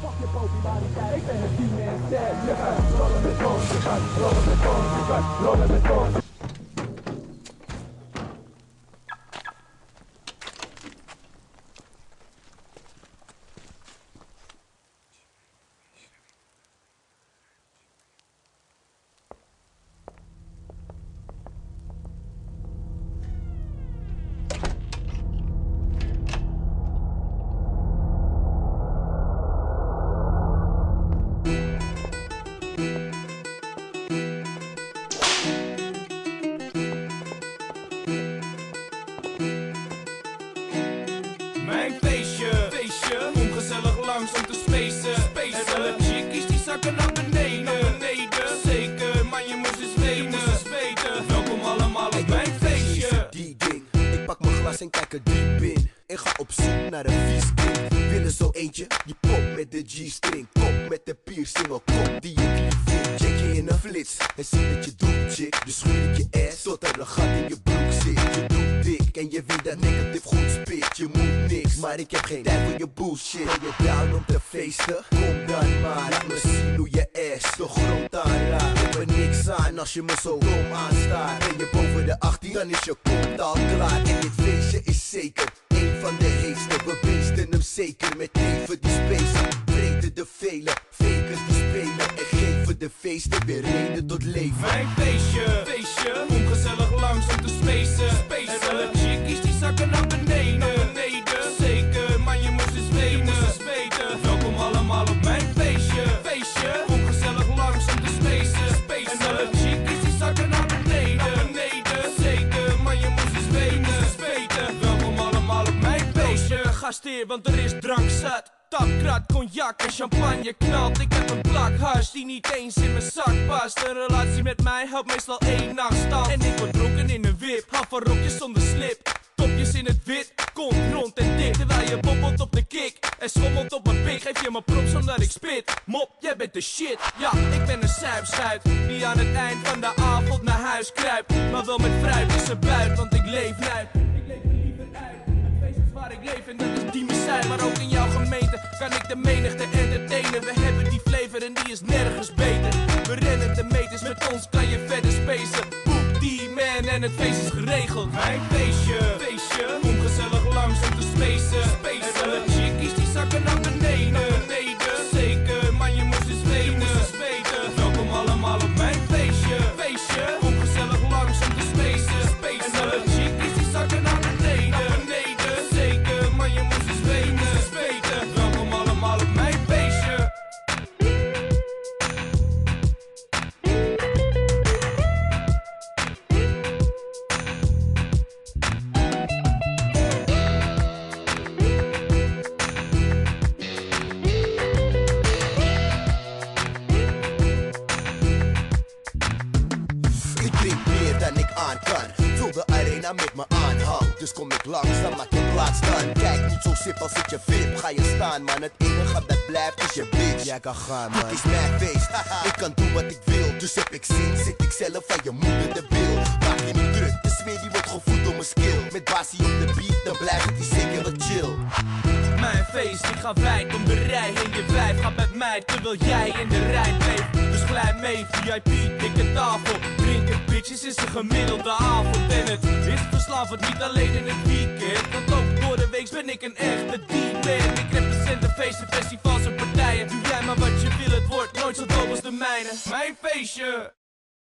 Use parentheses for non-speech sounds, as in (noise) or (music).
Fuck je populariteit, ik ben een team man ster. Je gaat rollen met boos, je gaat rollen met boos, je gaat rollen met en kijk er diep in. En ga op zoek naar een vies kind. Willen zo eentje, die pop met de G-string. Kop met de piercing, een kop die je lief vindt. Check je in een flits en zie dat je doet, chick. Dus schuur ik je ass tot er een gat in je broek zit. Je doet dik en je weet dat negatief goed spit. Je moet niks, maar ik heb geen tijd voor je bullshit. Ben je down om te feesten? Kom dan maar, laat me zien hoe je ass de grond aanraakt. Ik er niks aan als je me zo dom aanstaat. Ben je boven de 18, dan is je kont al klaar. En dit feestje is zeker een van de heetste. We beesten hem zeker met even die space. Breken de vele fakers die spelen en geven de feesten weer reden tot leven. Mijn feestje, feestje, kom gezellig langs om te spacen. Want er is drank zat. Tapkrat, cognac en champagne knalt. Ik heb een plak die niet eens in mijn zak past. Een relatie met mij helpt meestal één nacht stand. En ik word dronken in een wip, hou van rokjes zonder slip. Topjes in het wit, kont rond en dik. Terwijl je bobbelt op de kick en schommelt op mijn pik. Geef je me props omdat ik spit. Mop, jij bent de shit. Ja, ik ben een suipschuit die aan het eind van de avond naar huis kruipt. Maar wel met fruit in buik, want ik leef nuit. Kan ik de menigte entertainen. We hebben die flavor en die is nergens beter. We rennen de meters, met ons kan je verder spacen. Boek die man en het feest is geregeld. Mijn Vul de arena met me aanhang. Dus kom ik langs, dan maak je plaats dan. Kijk niet zo sip als ik je vip. Ga je staan, man. Het enige dat blijft is je bitch. Jij kan gaan, man. Dit is mijn feest. (laughs) ik kan doen wat ik wil. Dus heb ik zin, zit ik zelf van je moeder de wil. Maak je niet druk, de sfeer die wordt gevoed door mijn skill. Met basie op de beat, dan blijft het die zeker wat chill. Mijn feest, ik ga wijd om de rij en je wijf gaat met mij terwijl jij in de rij bleef. Dus glij mee, VIP, dikke tafel. Bitches is een gemiddelde avond. En het is verslavend, niet alleen in het weekend. Want ook door de week ben ik een echte D-man. Ik represent de feesten, festivals en partijen. Doe jij maar wat je wil, het wordt nooit zo dope als de mijne. Mijn feestje.